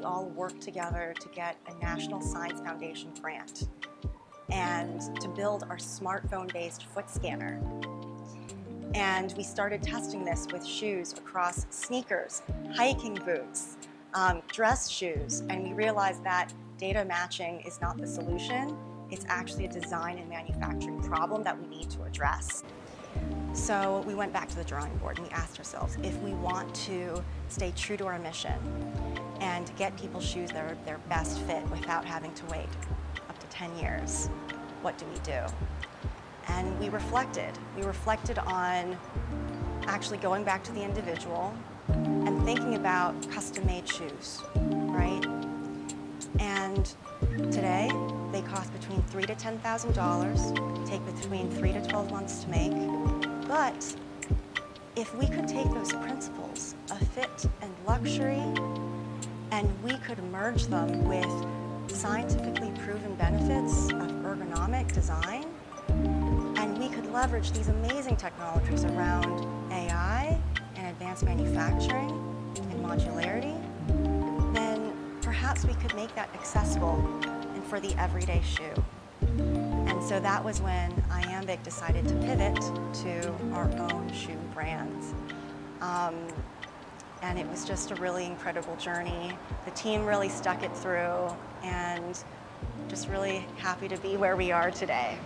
we all worked together to get a National Science Foundation grant and to build our smartphone-based foot scanner. And we started testing this with shoes across sneakers, hiking boots, um, dress shoes, and we realized that data matching is not the solution. It's actually a design and manufacturing problem that we need to address. So we went back to the drawing board and we asked ourselves if we want to stay true to our mission and get people shoes that are their best fit without having to wait up to 10 years, what do we do? And we reflected. We reflected on actually going back to the individual and thinking about custom-made shoes, right? And today, they cost between three to $10,000, take between three to 12 months to make, but if we could take those principles of fit and luxury and we could merge them with scientifically proven benefits of ergonomic design, and we could leverage these amazing technologies around AI and advanced manufacturing and modularity, then perhaps we could make that accessible and for the everyday shoe. And so that was when Iambic decided to pivot to our own shoe brands. Um, and it was just a really incredible journey. The team really stuck it through and just really happy to be where we are today.